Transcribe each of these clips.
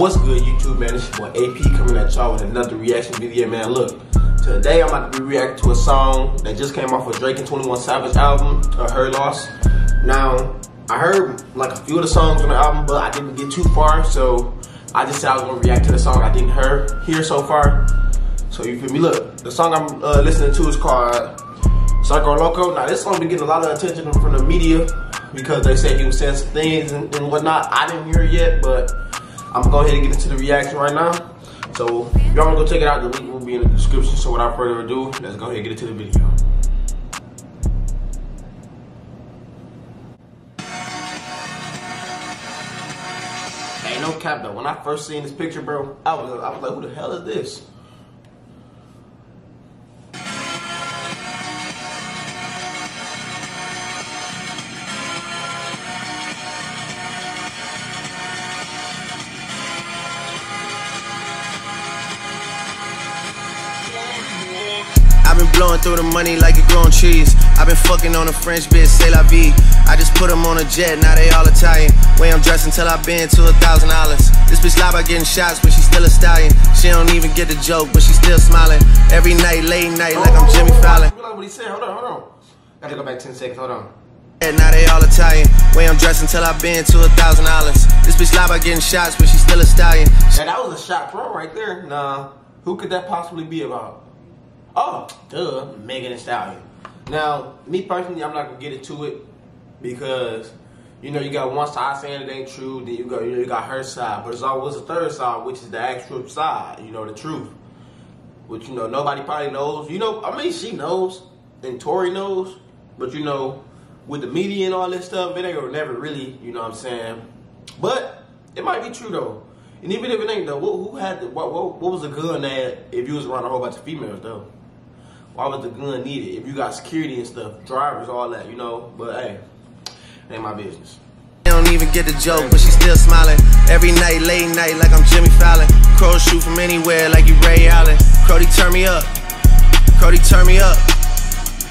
What's good, YouTube, man? This your boy AP coming at y'all with another reaction video, man. Look, today I'm about to be reacting to a song that just came off of Drake and 21 Savage album, uh, Her Loss. Now, I heard like a few of the songs on the album, but I didn't get too far, so I just said I was gonna react to the song I didn't hear, hear so far. So you feel me? Look, the song I'm uh, listening to is called Circo Loco. Now, this song been getting a lot of attention from the media because they said he was saying some things and, and whatnot. I didn't hear it yet, but I'm gonna go ahead and get into the reaction right now. So y'all wanna go check it out, the link will be in the description. So without further ado, let's go ahead and get into the video. Ain't no cap though. When I first seen this picture, bro, I was I was like, who the hell is this? Blowing through the money like it growing trees. I've been fucking on a French bitch, say la vie. I just put them on a jet, now they all Italian. Way I'm dressed until I've been to a thousand dollars. This bitch lie about getting shots, but she still a stallion. She don't even get the joke, but she still smiling. Every night, late night, like I'm Jimmy Fallon. You what he said? Hold on, hold on. Gotta go back 10 seconds, hold on. Yeah, Now they all Italian. Way I'm dressed until I've been to a thousand dollars. This bitch lie about getting shots, but she still a stallion. Now that was a shot pro right there. Nah, who could that possibly be about? Oh, duh, Megan Thee Stallion. Now, me personally, I'm not gonna get into it because you know you got one side saying it ain't true, then you got you, know, you got her side, but there's always a third side, which is the actual side. You know, the truth, which you know nobody probably knows. You know, I mean, she knows, and Tori knows, but you know, with the media and all this stuff, it ain't never really, you know what I'm saying. But it might be true though. And even if it ain't though, who, had the, what, what, what was the gun at if you was around a whole bunch of females though? Why was the gun needed? If you got security and stuff, drivers, all that, you know. But hey, ain't my business. They don't even get the joke, but she still smiling. Every night, late night, like I'm Jimmy Fallon. Crows shoot from anywhere, like you Ray Allen. Crody, turn me up. Crody, turn me up.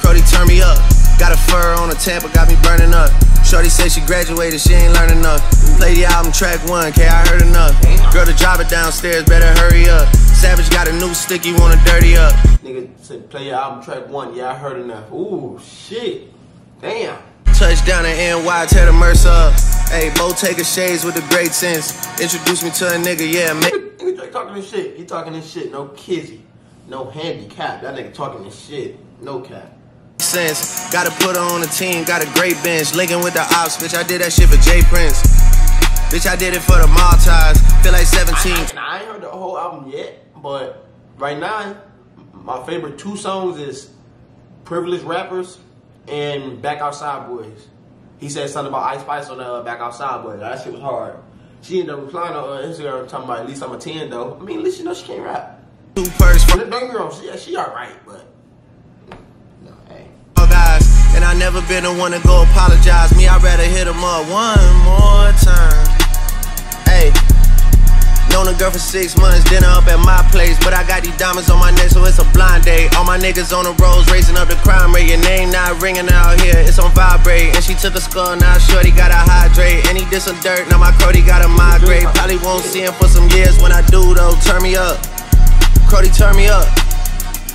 Crody, turn me up. Got a fur on a Tampa, got me burning up. Shorty said she graduated, she ain't learning enough. Play the album track one, K, I heard enough. Girl, the driver downstairs, better hurry up. Savage got a new stick, you wanna dirty up. Nigga said play your album track one. Yeah, I heard enough. Ooh, shit. Damn. Touchdown in NY, tear the Mercer up. Hey, Bo Taker shades with the great sense. Introduce me to a nigga, yeah, man. Nigga talking this shit. He talking this shit. No kizzy. No handicap. That nigga talking this shit. No cap. Sense. Gotta put her on the team, got a great bench. Linking with the ops, bitch. I did that shit for J. Prince. Bitch, I did it for the Maltese. Feel like 17. I, I, I ain't heard the whole album yet, but right now, my favorite two songs is Privileged Rappers and Back Outside Boys. He said something about Ice Spice on the uh, Back Outside Boys. That shit was hard. She ended up replying on uh, Instagram talking about at least I'm a 10 though. I mean, at least you know she can't rap. Two from Don't get me wrong, she, she alright, but I never been the one to go apologize. Me, I'd rather hit him up one more time. Hey. Known a girl for six months, dinner up at my place. But I got these diamonds on my neck, so it's a blind date. All my niggas on the roads, raising up the crime rate. Your name not ringing out here, it's on vibrate. And she took a skull, now shorty gotta hydrate. And he did some dirt, now my Crody gotta migrate. Probably won't see him for some years when I do, though. Turn me up. Crody, turn me up.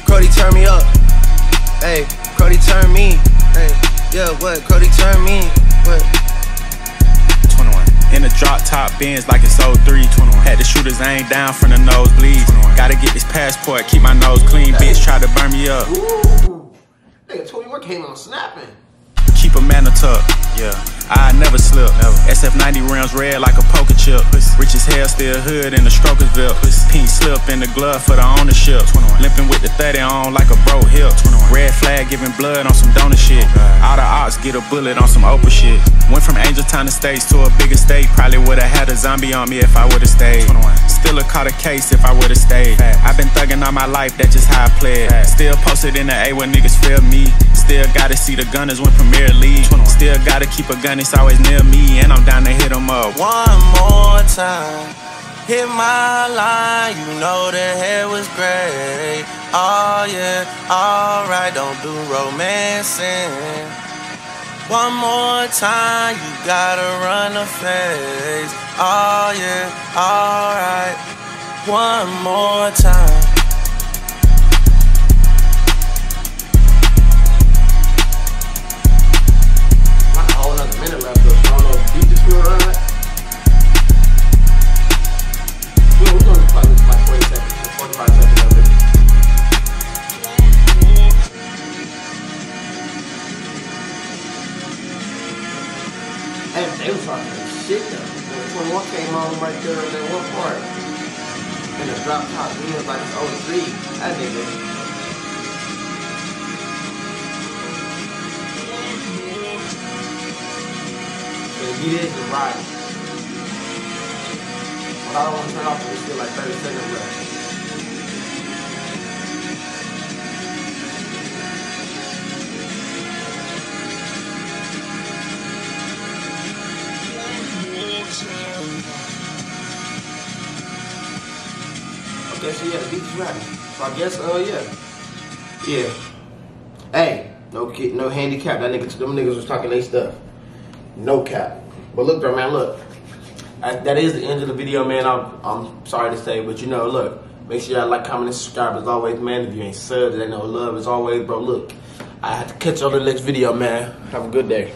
Crody, turn me up. Hey, Crody, turn me. Hey, yeah, what? Cody turn me. What? 21. In the drop top Benz like it's 03. 21. Had the shooters aim down from the nosebleeds. 21. Gotta get this passport, keep my nose clean. Bitch try to burn me up. Ooh. Nigga, 21 came on snapping. Keep a man tuck. Yeah, I never slip. Never. SF90 rims red like a poker chip. Rich as hell, still hood in the strokersville. Pink slip in the glove for the ownership. 21. Limping with the 30 on like a bro hip. 21. Red flag giving blood on some donor shit. All the ops get a bullet on some Oprah shit. Went from Angel Town Estates to a bigger state. Probably would've had a zombie on me if I would've stayed. 21. Still a caught a case if I would've stayed. I've been thugging all my life, that's just how I play it. Still posted in the A when niggas feel me. Still gotta see the gunners win Premier Still gotta keep a gun, it's always near me. And I'm down to hit 'em up. One more time. Hit my line, you know the hair was great. Oh yeah, alright, don't do romancing. One more time, you gotta run the face. Oh yeah, alright. One more time. They was talking shit though. When 21 came on right there in that one part. And the drop top, he was like it's 03. That nigga. He is just right. But I don't want to turn off it's still like 30 seconds left. So yeah, the beat's right. So I guess, uh, yeah. Yeah. Hey, no kid, no handicap. That nigga, them niggas was talking they stuff. No cap. But look, bro, man, look. I, that is the end of the video, man. I'm, I'm sorry to say, but you know, look. Make sure y'all like, comment, and subscribe as always, man. If you ain't subbed, they know love as always, bro. Look, I have to catch you on the next video, man. Have a good day.